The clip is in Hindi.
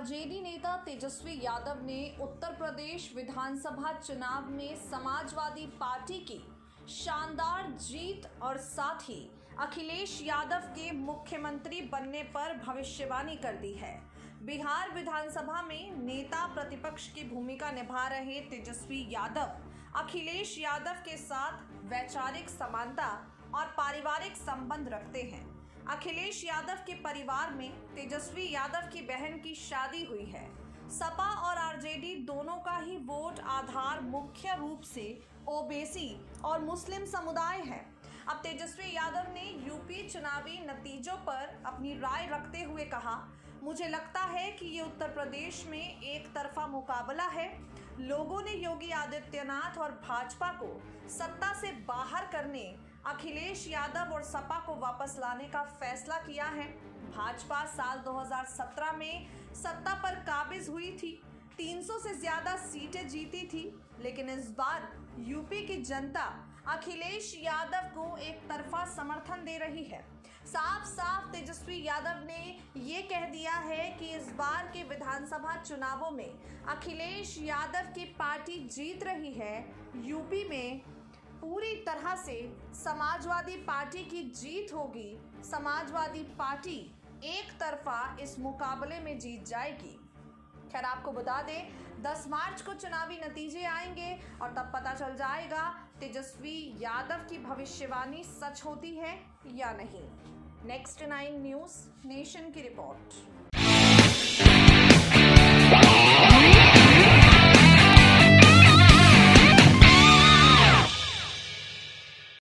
तेजस्वी यादव ने उत्तर प्रदेश विधानसभा चुनाव में समाजवादी पार्टी की शानदार जीत और साथ ही अखिलेश यादव के मुख्यमंत्री बनने पर भविष्यवाणी कर दी है। बिहार विधानसभा में नेता प्रतिपक्ष की भूमिका निभा रहे तेजस्वी यादव, अखिलेश यादव के साथ वैचारिक समानता और पारिवारिक संबंध रखते हैं। अखिलेश यादव के परिवार में तेजस्वी यादव की बहन की शादी हुई है। सपा और आरजेडी दोनों का ही वोट आधार मुख्य रूप से ओबीसी और मुस्लिम समुदाय है। अब तेजस्वी यादव ने यूपी चुनावी नतीजों पर अपनी राय रखते हुए कहा, मुझे लगता है कि ये उत्तर प्रदेश में एक तरफा मुकाबला है। लोगों ने योगी आदित्यनाथ और भाजपा को सत्ता से बाहर करने अखिलेश यादव और सपा को वापस लाने का फैसला किया है। भाजपा साल 2017 में सत्ता पर काबिज हुई थी। 300 से ज़्यादा सीटें जीती थी, लेकिन इस बार यूपी की जनता अखिलेश यादव को एक तरफा समर्थन दे रही है। साफ़ साफ़ तेजस्वी यादव ने ये कह दिया है कि इस बार के विधानसभा चुनावों में अखिलेश यादव की पार्टी जीत रही है। यूपी में पूरी तरह से समाजवादी पार्टी की जीत होगी। समाजवादी पार्टी एक तरफा इस मुकाबले में जीत जाएगी। खैर, आपको बता दें 10 मार्च को चुनावी नतीजे आएँगे और तब पता चल जाएगा तेजस्वी यादव की भविष्यवाणी सच होती है या नहीं। नेक्स्ट नाइन न्यूज़ नेशन की रिपोर्ट